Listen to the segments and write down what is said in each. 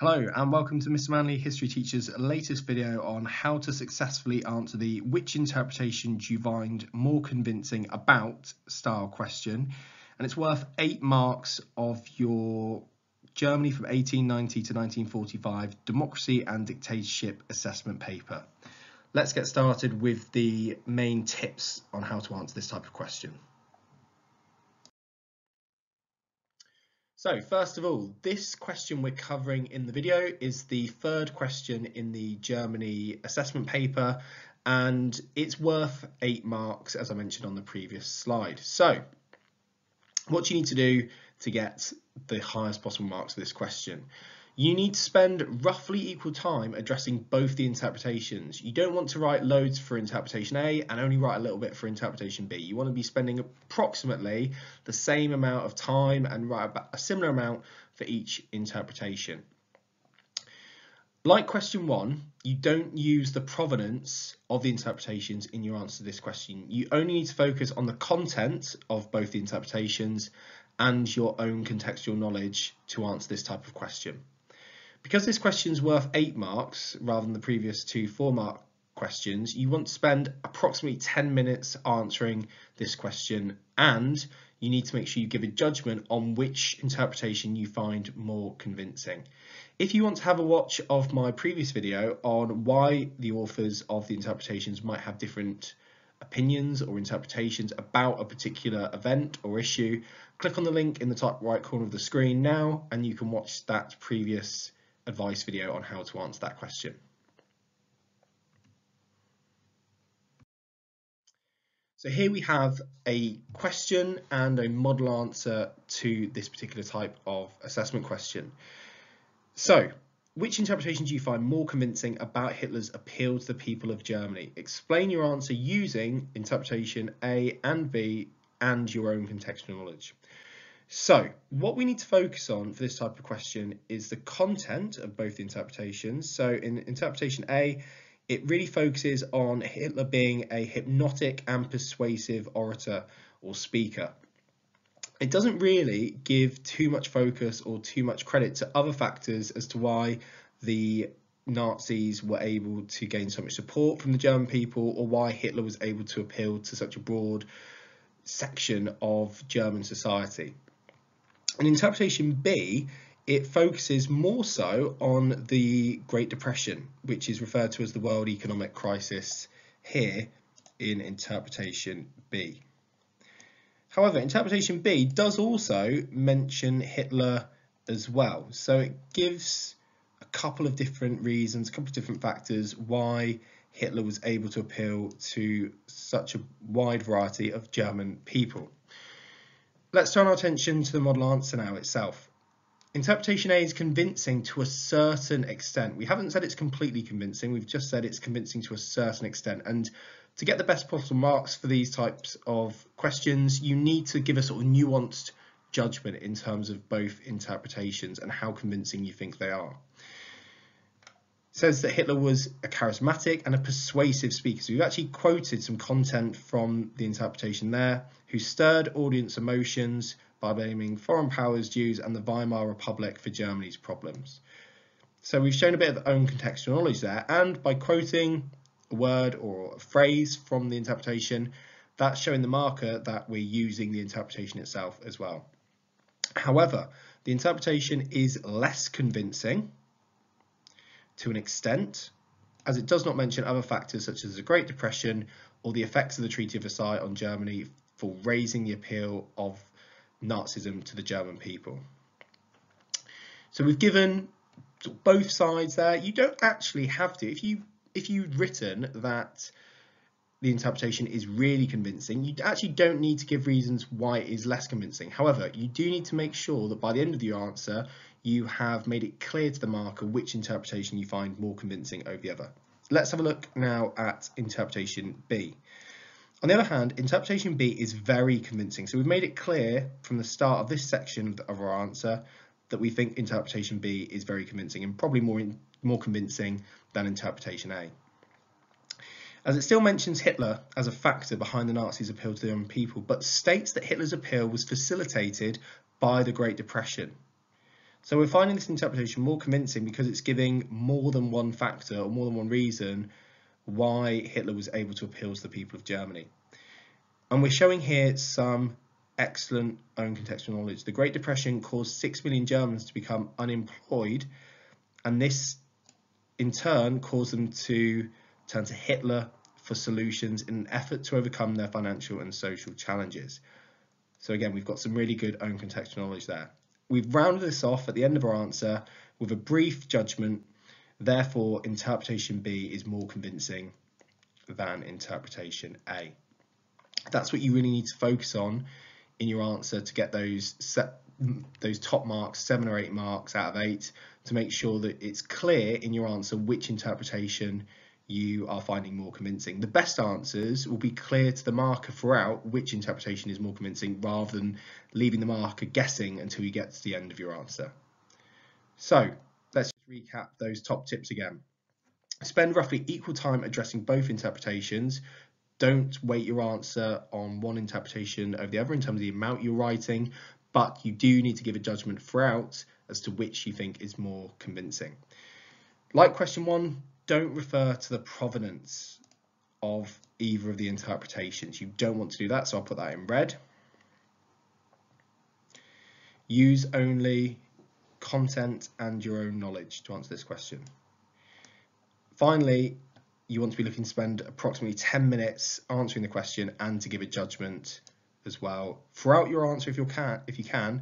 Hello and welcome to Mr Manley History Teacher's latest video on how to successfully answer the which interpretation do you find more convincing about style question and it's worth 8 marks of your Germany from 1890 to 1945 Democracy and Dictatorship Assessment paper. Let's get started with the main tips on how to answer this type of question. So first of all, this question we're covering in the video is the third question in the Germany assessment paper and it's worth eight marks as I mentioned on the previous slide. So what you need to do to get the highest possible marks for this question? You need to spend roughly equal time addressing both the interpretations. You don't want to write loads for interpretation A and only write a little bit for interpretation B. You want to be spending approximately the same amount of time and write a similar amount for each interpretation. Like question one, you don't use the provenance of the interpretations in your answer to this question. You only need to focus on the content of both the interpretations and your own contextual knowledge to answer this type of question. Because this question is worth eight marks rather than the previous two four mark questions, you want to spend approximately 10 minutes answering this question and you need to make sure you give a judgment on which interpretation you find more convincing. If you want to have a watch of my previous video on why the authors of the interpretations might have different opinions or interpretations about a particular event or issue, click on the link in the top right corner of the screen now and you can watch that previous advice video on how to answer that question. So here we have a question and a model answer to this particular type of assessment question. So, which interpretation do you find more convincing about Hitler's appeal to the people of Germany? Explain your answer using interpretation A and B and your own contextual knowledge. So what we need to focus on for this type of question is the content of both the interpretations. So in interpretation A, it really focuses on Hitler being a hypnotic and persuasive orator or speaker. It doesn't really give too much focus or too much credit to other factors as to why the Nazis were able to gain so much support from the German people or why Hitler was able to appeal to such a broad section of German society. In interpretation B, it focuses more so on the Great Depression, which is referred to as the World Economic Crisis here in interpretation B. However, interpretation B does also mention Hitler as well. So it gives a couple of different reasons, a couple of different factors why Hitler was able to appeal to such a wide variety of German people. Let's turn our attention to the model answer now itself. Interpretation A is convincing to a certain extent. We haven't said it's completely convincing, we've just said it's convincing to a certain extent. And to get the best possible marks for these types of questions, you need to give a sort of nuanced judgment in terms of both interpretations and how convincing you think they are says that Hitler was a charismatic and a persuasive speaker. So we've actually quoted some content from the interpretation there, who stirred audience emotions by blaming foreign powers, Jews and the Weimar Republic for Germany's problems. So we've shown a bit of own contextual knowledge there, and by quoting a word or a phrase from the interpretation, that's showing the marker that we're using the interpretation itself as well. However, the interpretation is less convincing to an extent, as it does not mention other factors such as the Great Depression or the effects of the Treaty of Versailles on Germany for raising the appeal of Nazism to the German people. So we've given both sides there. You don't actually have to. If you if you'd written that the interpretation is really convincing, you actually don't need to give reasons why it is less convincing. However, you do need to make sure that by the end of your answer, you have made it clear to the marker which interpretation you find more convincing over the other. Let's have a look now at interpretation B. On the other hand, interpretation B is very convincing. So we've made it clear from the start of this section of our answer that we think interpretation B is very convincing and probably more, in, more convincing than interpretation A. As it still mentions Hitler as a factor behind the Nazis' appeal to the German people, but states that Hitler's appeal was facilitated by the Great Depression. So we're finding this interpretation more convincing because it's giving more than one factor or more than one reason why Hitler was able to appeal to the people of Germany. And we're showing here some excellent own contextual knowledge. The Great Depression caused 6 million Germans to become unemployed, and this in turn caused them to turn to Hitler for solutions in an effort to overcome their financial and social challenges. So again, we've got some really good own contextual knowledge there. We've rounded this off at the end of our answer with a brief judgment. Therefore, interpretation B is more convincing than interpretation A. That's what you really need to focus on in your answer to get those set, those top marks, seven or eight marks out of eight, to make sure that it's clear in your answer which interpretation you are finding more convincing. The best answers will be clear to the marker throughout which interpretation is more convincing rather than leaving the marker guessing until you get to the end of your answer. So let's recap those top tips again. Spend roughly equal time addressing both interpretations. Don't weight your answer on one interpretation over the other in terms of the amount you're writing, but you do need to give a judgment throughout as to which you think is more convincing. Like question one, don't refer to the provenance of either of the interpretations. You don't want to do that, so I'll put that in red. Use only content and your own knowledge to answer this question. Finally, you want to be looking to spend approximately 10 minutes answering the question and to give a judgment as well throughout your answer if you can, if you can,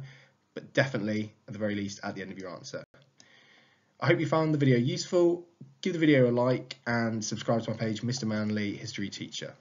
but definitely at the very least at the end of your answer. I hope you found the video useful. Give the video a like and subscribe to my page, Mr. Manley History Teacher.